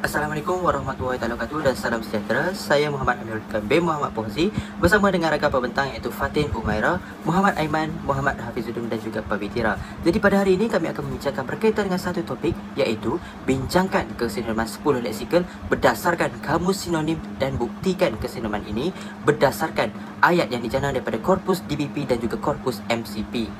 Assalamualaikum warahmatullahi wabarakatuh dan salam sejahtera. Saya Muhammad Amirul Khan bin Muhammad Fauzi bersama dengan rakan pembentang iaitu Fatin Umaira, Muhammad Aiman, Muhammad Hafizuddin dan juga Pavitira. Jadi pada hari ini kami akan membincangkan berkaitan dengan satu topik iaitu bincangkan kesinoniman 10 leksikal berdasarkan kamus sinonim dan buktikan kesinoniman ini berdasarkan ayat yang dijanang daripada korpus DBP dan juga korpus MCP.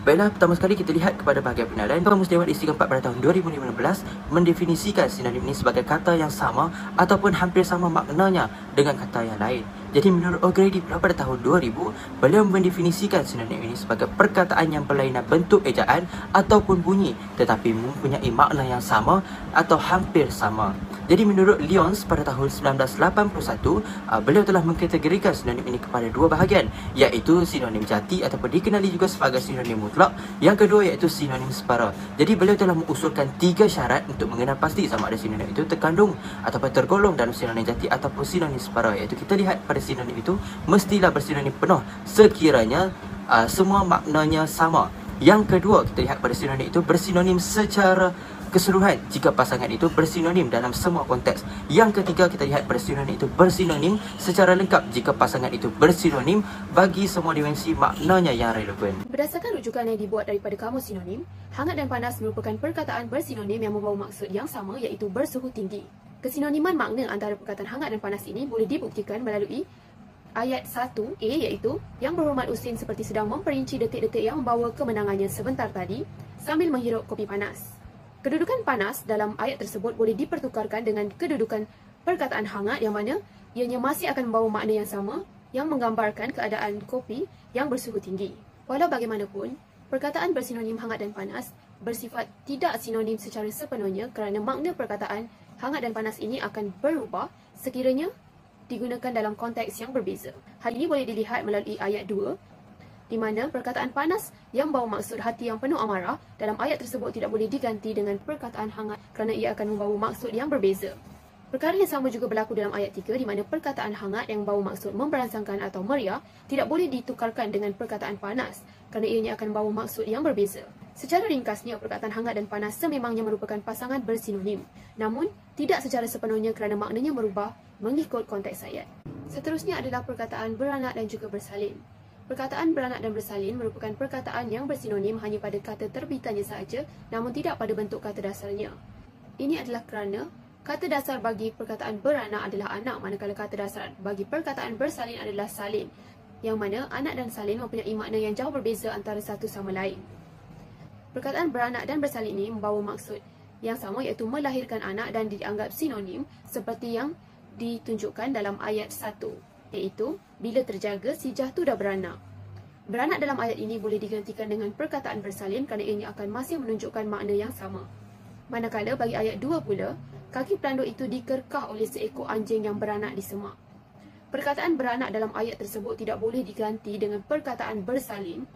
Baiklah, pertama sekali kita lihat kepada bahagian penilaian. Kamus Dewan Isi keempat pada tahun 2015 mendefinisikan sinonim ini sebagai kata yang sama ataupun hampir sama maknanya dengan kata yang lain. Jadi menurut O'Grady pada tahun 2000, beliau mendefinisikan sinonim ini sebagai perkataan yang berlainan bentuk ejaan ataupun bunyi tetapi mempunyai makna yang sama atau hampir sama. Jadi menurut Lyons pada tahun 1981, uh, beliau telah mengkategorikan sinonim ini kepada dua bahagian iaitu sinonim jati ataupun dikenali juga sebagai sinonim mutlak. Yang kedua iaitu sinonim separa. Jadi beliau telah mengusulkan tiga syarat untuk mengenal pasti sama ada sinonim itu terkandung ataupun tergolong dalam sinonim jati ataupun sinonim separa iaitu kita lihat pada sinonim itu mestilah bersinonim penuh sekiranya uh, semua maknanya sama. Yang kedua kita lihat pada sinonim itu bersinonim secara keseluruhan jika pasangan itu bersinonim dalam semua konteks. Yang ketiga kita lihat bersinonim itu bersinonim secara lengkap jika pasangan itu bersinonim bagi semua dimensi maknanya yang relevan. Berdasarkan rujukan yang dibuat daripada kamus sinonim, hangat dan panas merupakan perkataan bersinonim yang membawa maksud yang sama iaitu bersuhu tinggi. Kesinoniman makna antara perkataan hangat dan panas ini boleh dibuktikan melalui ayat 1A iaitu yang berhormat Usin seperti sedang memperinci detik-detik yang membawa kemenangannya sebentar tadi sambil menghirup kopi panas. Kedudukan panas dalam ayat tersebut boleh dipertukarkan dengan kedudukan perkataan hangat yang mana ianya masih akan membawa makna yang sama yang menggambarkan keadaan kopi yang bersuhu tinggi. Walau bagaimanapun, perkataan bersinonim hangat dan panas bersifat tidak sinonim secara sepenuhnya kerana makna perkataan hangat dan panas ini akan berubah sekiranya digunakan dalam konteks yang berbeza. Hal ini boleh dilihat melalui ayat 2 di mana perkataan panas yang membawa maksud hati yang penuh amarah dalam ayat tersebut tidak boleh diganti dengan perkataan hangat kerana ia akan membawa maksud yang berbeza. Perkara yang sama juga berlaku dalam ayat 3 di mana perkataan hangat yang membawa maksud memberansangkan atau meriah tidak boleh ditukarkan dengan perkataan panas kerana ianya akan membawa maksud yang berbeza. Secara ringkasnya, perkataan hangat dan panas sememangnya merupakan pasangan bersinonim. Namun, tidak secara sepenuhnya kerana maknanya merubah mengikut konteks ayat. Seterusnya adalah perkataan beranak dan juga bersalin. Perkataan beranak dan bersalin merupakan perkataan yang bersinonim hanya pada kata terbitannya sahaja namun tidak pada bentuk kata dasarnya. Ini adalah kerana kata dasar bagi perkataan beranak adalah anak manakala kata dasar bagi perkataan bersalin adalah salin yang mana anak dan salin mempunyai makna yang jauh berbeza antara satu sama lain. Perkataan beranak dan bersalin ini membawa maksud yang sama iaitu melahirkan anak dan dianggap sinonim seperti yang ditunjukkan dalam ayat 1 iaitu bila terjaga si jahtu dah beranak. Beranak dalam ayat ini boleh digantikan dengan perkataan bersalin kerana ini akan masih menunjukkan makna yang sama. Manakala bagi ayat 2 pula, kaki pelanduk itu dikerkah oleh seekor anjing yang beranak di semak. Perkataan beranak dalam ayat tersebut tidak boleh diganti dengan perkataan bersalin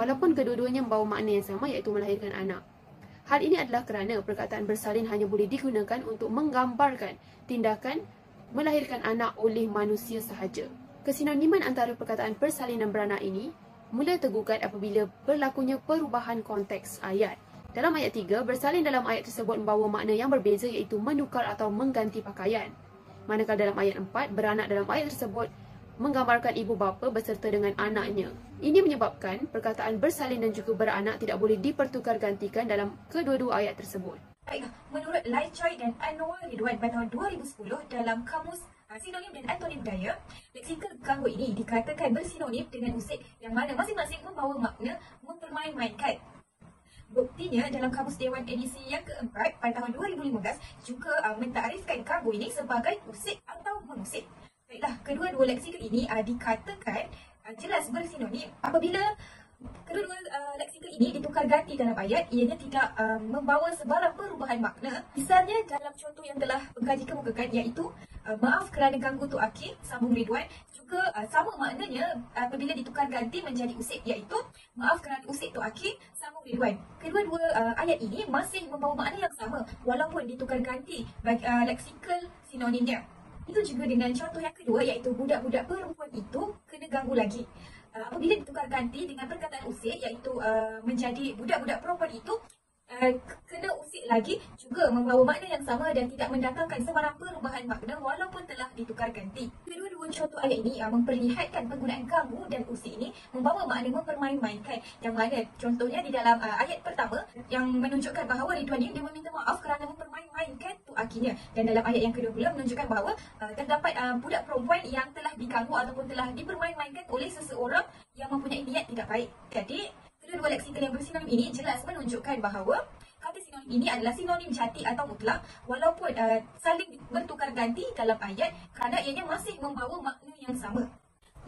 walaupun kedua-duanya membawa makna yang sama iaitu melahirkan anak. Hal ini adalah kerana perkataan bersalin hanya boleh digunakan untuk menggambarkan tindakan melahirkan anak oleh manusia sahaja. Kesinoniman antara perkataan bersalin dan beranak ini mula tergugat apabila berlakunya perubahan konteks ayat. Dalam ayat 3, bersalin dalam ayat tersebut membawa makna yang berbeza iaitu menukar atau mengganti pakaian. Manakala dalam ayat 4, beranak dalam ayat tersebut menggambarkan ibu bapa beserta dengan anaknya. Ini menyebabkan perkataan bersalin dan juga beranak tidak boleh dipertukar gantikan dalam kedua-dua ayat tersebut. Menurut Lai Choi dan Anwar Ridwan pada tahun 2010 dalam kamus uh, sinonim dan antonim daya, leksikal ganggu ini dikatakan bersinonim dengan usik yang mana masing-masing membawa makna mempermain-mainkan. Buktinya dalam kamus Dewan edisi yang keempat pada tahun 2015 juga uh, mentarifkan ganggu ini sebagai usik atau mengusik. Baiklah, kedua-dua leksikal ini uh, dikatakan uh, jelas bersinonim apabila kedua-dua uh, leksikal ini ditukar ganti dalam ayat ianya tidak uh, membawa sebarang perubahan makna. Misalnya dalam contoh yang telah pengkaji kemukakan iaitu uh, maaf kerana ganggu tu akhir sambung Ridwan juga uh, sama maknanya apabila ditukar ganti menjadi usik iaitu maaf kerana usik tu akhir sambung Ridwan. Kedua-dua uh, ayat ini masih membawa makna yang sama walaupun ditukar ganti bagi uh, leksikal sinonimnya. Itu juga dengan contoh yang kedua iaitu budak-budak perempuan itu kena ganggu lagi. Uh, apabila ditukar ganti dengan perkataan usir iaitu uh, menjadi budak-budak perempuan itu uh, lagi juga membawa makna yang sama dan tidak mendatangkan sebarang perubahan makna walaupun telah ditukar ganti. Kedua-dua contoh ayat ini uh, memperlihatkan penggunaan kamu dan usik ini membawa makna mempermain-mainkan yang mana contohnya di dalam uh, ayat pertama yang menunjukkan bahawa Ridwan dia meminta maaf kerana mempermain-mainkan tu akinya dan dalam ayat yang kedua pula menunjukkan bahawa uh, terdapat uh, budak perempuan yang telah diganggu ataupun telah dipermain-mainkan oleh seseorang yang mempunyai niat tidak baik. Jadi kedua-dua leksikal yang bersinonim ini jelas menunjukkan bahawa ini adalah sinonim jati atau mutlak walaupun uh, saling bertukar ganti dalam ayat kerana ianya masih membawa makna yang sama.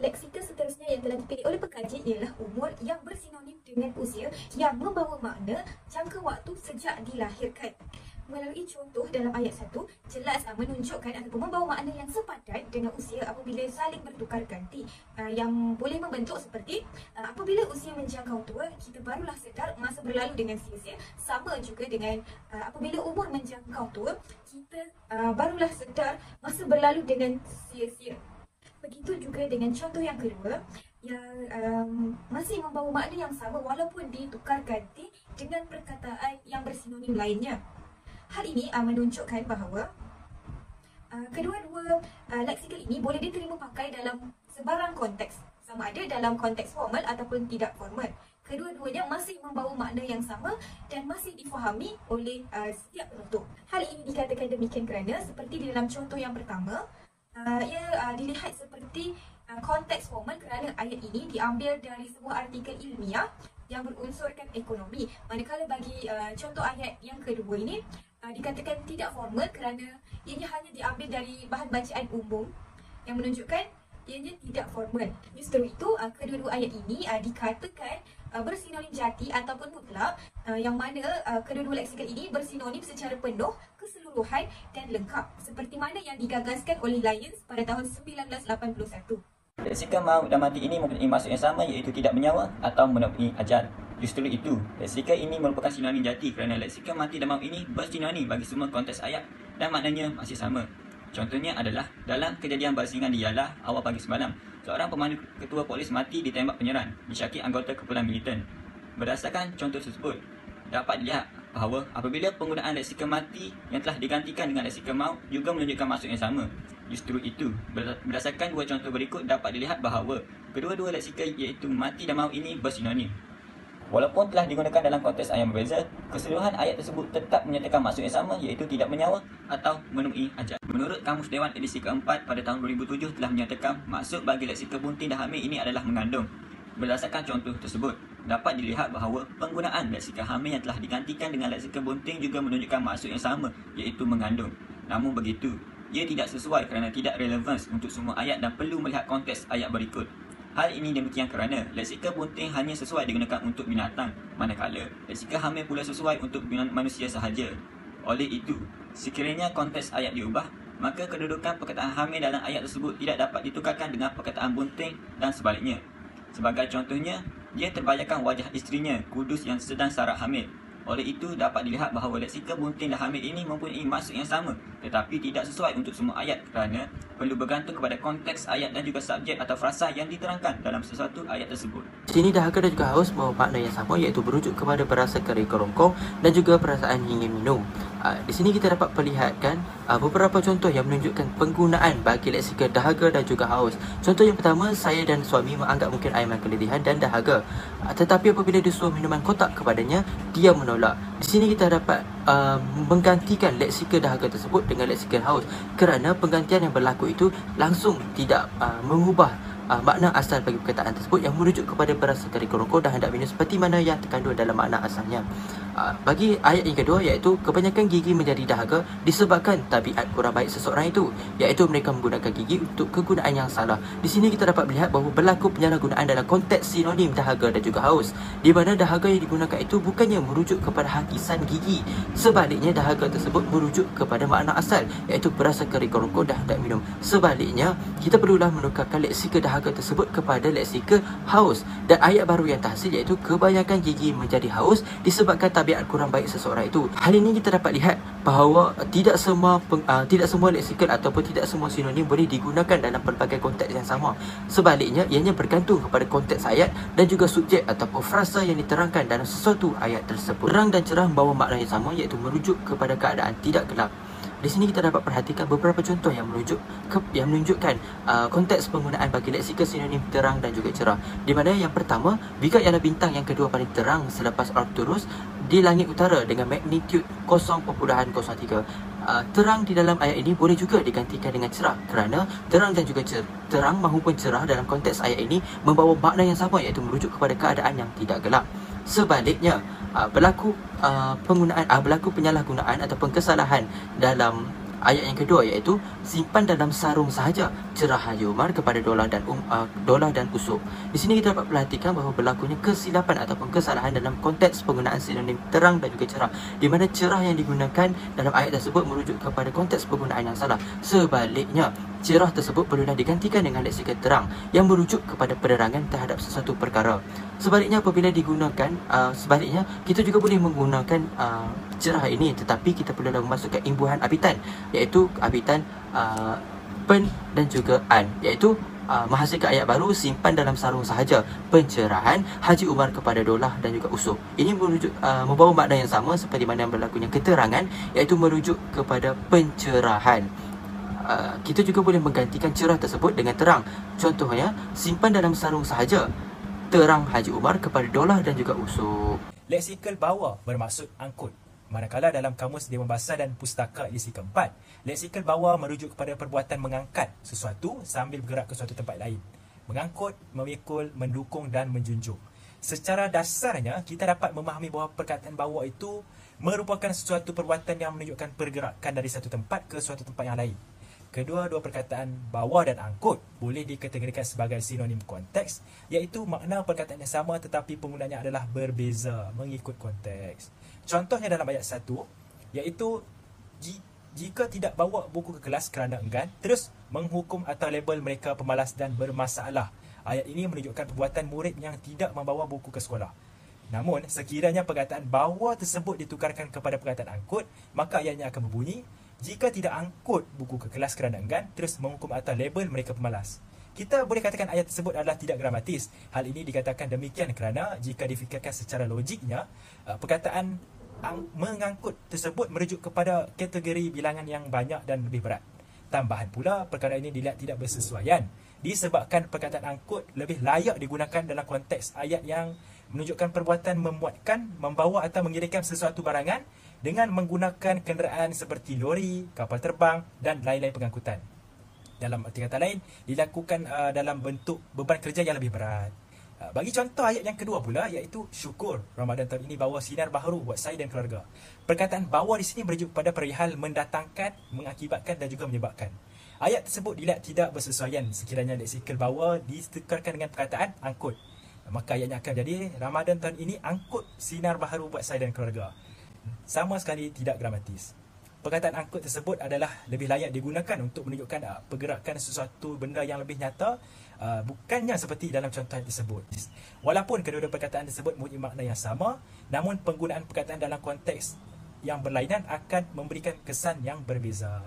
Leksikal seterusnya yang telah dipilih oleh pekaji ialah umur yang bersinonim dengan usia yang membawa makna jangka waktu sejak dilahirkan melalui contoh dalam ayat 1 jelas uh, menunjukkan ataupun membawa makna yang sepadan dengan usia apabila saling bertukar ganti uh, yang boleh membentuk seperti uh, apabila usia menjangkau tua kita barulah sedar masa berlalu dengan sia-sia sama juga dengan uh, apabila umur menjangkau tua kita uh, barulah sedar masa berlalu dengan sia-sia begitu juga dengan contoh yang kedua yang um, masih membawa makna yang sama walaupun ditukar ganti dengan perkataan yang bersinonim lainnya. Hal ini uh, menunjukkan bahawa uh, kedua-dua uh, leksikal ini boleh diterima pakai dalam sebarang konteks sama ada dalam konteks formal ataupun tidak formal. Kedua-duanya masih membawa makna yang sama dan masih difahami oleh uh, setiap penutup. Hal ini dikatakan demikian kerana seperti di dalam contoh yang pertama, uh, ia uh, dilihat seperti uh, konteks formal kerana ayat ini diambil dari sebuah artikel ilmiah yang berunsurkan ekonomi. Manakala bagi uh, contoh ayat yang kedua ini, uh, dikatakan tidak formal kerana ianya hanya diambil dari bahan bacaan umum yang menunjukkan ianya tidak formal. Justru itu, uh, kedua-dua ayat ini uh, dikatakan uh, bersinonim jati ataupun mutlak uh, yang mana uh, kedua-dua leksikal ini bersinonim secara penuh, keseluruhan dan lengkap seperti mana yang digagaskan oleh Lyons pada tahun 1981. Leksikal maut dan mati ini mempunyai maksud yang sama iaitu tidak menyawa atau menemui ajal. Justru itu, leksikal ini merupakan sinonim jati kerana leksikal mati dan maut ini bersinonim bagi semua konteks ayat dan maknanya masih sama. Contohnya adalah dalam kejadian basingan di Yala awal pagi semalam, seorang pemandu ketua polis mati ditembak penyerang disyaki anggota kumpulan militan. Berdasarkan contoh tersebut, dapat dilihat bahawa apabila penggunaan leksikal mati yang telah digantikan dengan leksikal maut juga menunjukkan maksud yang sama. Justru itu, berdasarkan dua contoh berikut dapat dilihat bahawa kedua-dua leksikal iaitu mati dan maut ini bersinonim. Walaupun telah digunakan dalam konteks ayat berbeza, keseluruhan ayat tersebut tetap menyatakan maksud yang sama iaitu tidak menyawa atau menemui ajal. Menurut Kamus Dewan edisi keempat pada tahun 2007 telah menyatakan maksud bagi leksikal bunting dan hamil ini adalah mengandung. Berdasarkan contoh tersebut, dapat dilihat bahawa penggunaan leksikal hamil yang telah digantikan dengan leksikal bunting juga menunjukkan maksud yang sama iaitu mengandung. Namun begitu, ia tidak sesuai kerana tidak relevan untuk semua ayat dan perlu melihat konteks ayat berikut. Hal ini demikian kerana leksikal bunting hanya sesuai digunakan untuk binatang, manakala leksikal hamil pula sesuai untuk manusia sahaja. Oleh itu, sekiranya konteks ayat diubah, maka kedudukan perkataan hamil dalam ayat tersebut tidak dapat ditukarkan dengan perkataan bunting dan sebaliknya. Sebagai contohnya, dia terbayarkan wajah isterinya, Kudus yang sedang sarap hamil. Oleh itu, dapat dilihat bahawa leksikal bunting dan hamil ini mempunyai maksud yang sama tetapi tidak sesuai untuk semua ayat kerana perlu bergantung kepada konteks ayat dan juga subjek atau frasa yang diterangkan dalam sesuatu ayat tersebut. Di sini dahaga dan juga haus membawa makna yang sama iaitu berujuk kepada berasa kering kerongkong dan juga perasaan ingin minum. Uh, di sini kita dapat perlihatkan uh, beberapa contoh yang menunjukkan penggunaan bagi leksikal dahaga dan juga haus. Contoh yang pertama, saya dan suami menganggap mungkin Aiman keletihan dan dahaga. Uh, tetapi apabila disuruh minuman kotak kepadanya, dia menolak. Di sini kita dapat uh, menggantikan leksikal dahaga tersebut dengan leksikal haus kerana penggantian yang berlaku itu langsung tidak uh, mengubah uh, makna asal bagi perkataan tersebut yang merujuk kepada berasa kari korongko dan hendak minum seperti mana yang terkandung dalam makna asalnya. Uh, bagi ayat yang kedua iaitu kebanyakan gigi menjadi dahaga disebabkan tabiat kurang baik seseorang itu iaitu mereka menggunakan gigi untuk kegunaan yang salah. Di sini kita dapat melihat bahawa berlaku penyalahgunaan dalam konteks sinonim dahaga dan juga haus di mana dahaga yang digunakan itu bukannya merujuk kepada hakisan gigi. Sebaliknya dahaga tersebut merujuk kepada makna asal iaitu berasa kering korongko dan hendak minum. Sebaliknya kita perlulah menukarkan leksika dahaga tersebut kepada leksika haus dan ayat baru yang terhasil iaitu kebanyakan gigi menjadi haus disebabkan tabiat kurang baik seseorang itu. Hal ini kita dapat lihat bahawa tidak semua peng, uh, tidak semua leksikal ataupun tidak semua sinonim boleh digunakan dalam pelbagai konteks yang sama. Sebaliknya, ianya bergantung kepada konteks ayat dan juga subjek ataupun frasa yang diterangkan dalam sesuatu ayat tersebut. Terang dan cerah membawa makna yang sama iaitu merujuk kepada keadaan tidak gelap. Di sini kita dapat perhatikan beberapa contoh yang menunjuk ke, yang menunjukkan uh, konteks penggunaan bagi leksikal sinonim terang dan juga cerah. Di mana yang pertama, Vega ialah bintang yang kedua paling terang selepas Arcturus di langit utara dengan magnitude 0.03. Uh, terang di dalam ayat ini boleh juga digantikan dengan cerah kerana terang dan juga cer- terang maupun cerah dalam konteks ayat ini membawa makna yang sama iaitu merujuk kepada keadaan yang tidak gelap. Sebaliknya, uh, berlaku uh, penggunaan berlaku penyalahgunaan ataupun kesalahan dalam ayat yang kedua iaitu simpan dalam sarung sahaja cerah Haji Umar kepada dolar dan um, uh, dolar dan usuk. Di sini kita dapat perhatikan bahawa berlakunya kesilapan ataupun kesalahan dalam konteks penggunaan sinonim terang dan juga cerah di mana cerah yang digunakan dalam ayat tersebut merujuk kepada konteks penggunaan yang salah. Sebaliknya, cerah tersebut perlulah digantikan dengan leksikal terang yang merujuk kepada penerangan terhadap sesuatu perkara. Sebaliknya apabila digunakan uh, sebaliknya kita juga boleh menggunakan uh, cerah ini tetapi kita perlulah memasukkan imbuhan abitan iaitu abitan uh, pen dan juga an iaitu uh, menghasilkan ayat baru simpan dalam sarung sahaja pencerahan Haji Umar kepada Dolah dan juga Usuk ini merujuk uh, membawa makna yang sama seperti mana berlakunya keterangan iaitu merujuk kepada pencerahan Uh, kita juga boleh menggantikan cerah tersebut dengan terang. Contohnya, simpan dalam sarung sahaja. Terang Haji Umar kepada dolar dan juga usuk. Leksikal bawa bermaksud angkut. Manakala dalam kamus Dewan Bahasa dan Pustaka edisi keempat, leksikal bawa merujuk kepada perbuatan mengangkat sesuatu sambil bergerak ke suatu tempat lain. Mengangkut, memikul, mendukung dan menjunjung. Secara dasarnya, kita dapat memahami bahawa perkataan bawa itu merupakan sesuatu perbuatan yang menunjukkan pergerakan dari satu tempat ke suatu tempat yang lain. Kedua-dua perkataan bawa dan angkut boleh dikategorikan sebagai sinonim konteks iaitu makna perkataan yang sama tetapi penggunaannya adalah berbeza mengikut konteks. Contohnya dalam ayat 1 iaitu jika tidak bawa buku ke kelas kerana enggan terus menghukum atau label mereka pemalas dan bermasalah. Ayat ini menunjukkan perbuatan murid yang tidak membawa buku ke sekolah. Namun, sekiranya perkataan bawa tersebut ditukarkan kepada perkataan angkut, maka ayatnya akan berbunyi jika tidak angkut buku ke kelas kerana enggan, terus menghukum atau label mereka pemalas. Kita boleh katakan ayat tersebut adalah tidak gramatis. Hal ini dikatakan demikian kerana jika difikirkan secara logiknya, uh, perkataan mengangkut tersebut merujuk kepada kategori bilangan yang banyak dan lebih berat. Tambahan pula, perkara ini dilihat tidak bersesuaian disebabkan perkataan angkut lebih layak digunakan dalam konteks ayat yang menunjukkan perbuatan memuatkan, membawa atau mengirimkan sesuatu barangan dengan menggunakan kenderaan seperti lori, kapal terbang dan lain-lain pengangkutan. Dalam arti kata lain, dilakukan uh, dalam bentuk beban kerja yang lebih berat. Uh, bagi contoh ayat yang kedua pula iaitu syukur Ramadan tahun ini bawa sinar baharu buat saya dan keluarga. Perkataan bawa di sini merujuk pada perihal mendatangkan, mengakibatkan dan juga menyebabkan. Ayat tersebut dilihat tidak bersesuaian sekiranya leksikal bawa ditekarkan dengan perkataan angkut. Maka ayatnya akan jadi Ramadan tahun ini angkut sinar baharu buat saya dan keluarga sama sekali tidak gramatis. Perkataan angkut tersebut adalah lebih layak digunakan untuk menunjukkan uh, pergerakan sesuatu benda yang lebih nyata uh, bukannya seperti dalam contoh tersebut. Walaupun kedua-dua perkataan tersebut mempunyai makna yang sama, namun penggunaan perkataan dalam konteks yang berlainan akan memberikan kesan yang berbeza.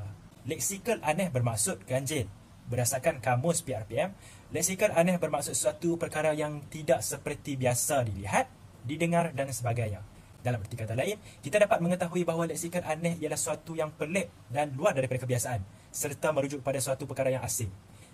Leksikal aneh bermaksud ganjil. Berdasarkan kamus PRPM, leksikal aneh bermaksud sesuatu perkara yang tidak seperti biasa dilihat, didengar dan sebagainya. Dalam arti kata lain, kita dapat mengetahui bahawa leksikal aneh ialah sesuatu yang pelik dan luar daripada kebiasaan serta merujuk pada suatu perkara yang asing.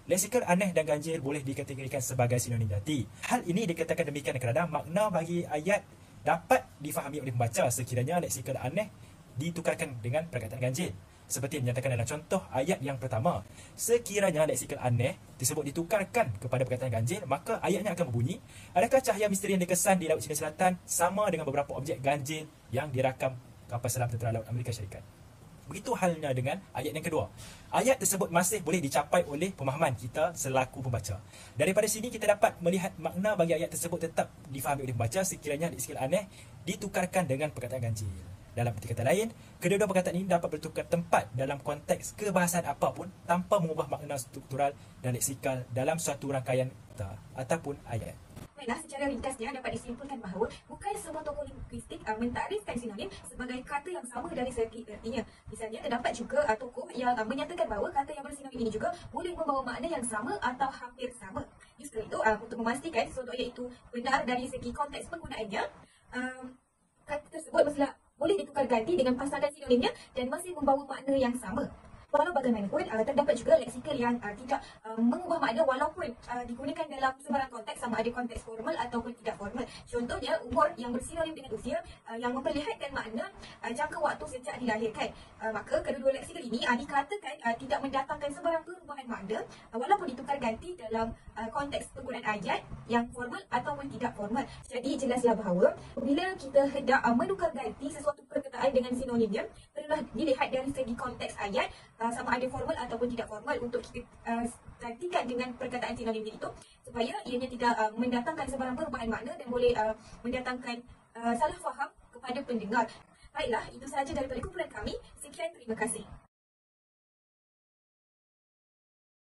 Leksikal aneh dan ganjil boleh dikategorikan sebagai sinonim jati. Hal ini dikatakan demikian kerana makna bagi ayat dapat difahami oleh pembaca sekiranya leksikal aneh ditukarkan dengan perkataan ganjil seperti yang dinyatakan dalam contoh ayat yang pertama. Sekiranya leksikal aneh tersebut ditukarkan kepada perkataan ganjil, maka ayatnya akan berbunyi, adakah cahaya misteri yang dikesan di Laut Cina Selatan sama dengan beberapa objek ganjil yang dirakam kapal selam tentera laut Amerika Syarikat? Begitu halnya dengan ayat yang kedua. Ayat tersebut masih boleh dicapai oleh pemahaman kita selaku pembaca. Daripada sini kita dapat melihat makna bagi ayat tersebut tetap difahami oleh pembaca sekiranya leksikal aneh ditukarkan dengan perkataan ganjil. Dalam arti kata lain, kedua-dua perkataan ini dapat bertukar tempat dalam konteks kebahasaan apapun tanpa mengubah makna struktural dan leksikal dalam suatu rangkaian kata ataupun ayat. Baiklah, secara ringkasnya dapat disimpulkan bahawa bukan semua tokoh linguistik uh, mentarifkan sinonim sebagai kata yang sama dari segi ertinya. Misalnya, terdapat juga uh, tokoh yang uh, menyatakan bahawa kata yang bersinonim ini juga boleh membawa makna yang sama atau hampir sama. Justru itu, uh, untuk memastikan sesuatu iaitu benar dari segi konteks penggunaannya, um, kata tersebut mestilah boleh ditukar ganti dengan pasangan sinonimnya dan masih membawa makna yang sama. Walau bagaimanapun, uh, terdapat juga leksikal yang uh, tidak uh, mengubah makna walaupun uh, digunakan dalam sebarang konteks sama ada konteks formal ataupun tidak formal. Contohnya, umur yang bersinonim dengan usia uh, yang memperlihatkan makna uh, jangka waktu sejak dilahirkan. Uh, maka kedua-dua leksikal ini uh, dikatakan uh, tidak mendatangkan sebarang perubahan makna uh, walaupun ditukar ganti dalam uh, konteks penggunaan ayat yang formal ataupun tidak formal. Jadi jelaslah bahawa bila kita hendak uh, menukar ganti sesuatu perkataan dengan sinonimnya, perlulah dilihat dari segi konteks ayat uh, sama ada formal ataupun tidak formal untuk kita uh, gantikan dengan perkataan sinonimnya itu supaya ianya tidak uh, mendatangkan sebarang perubahan makna dan boleh uh, mendatangkan uh, salah faham kepada pendengar. Baiklah, itu sahaja daripada kumpulan kami. Sekian, terima kasih.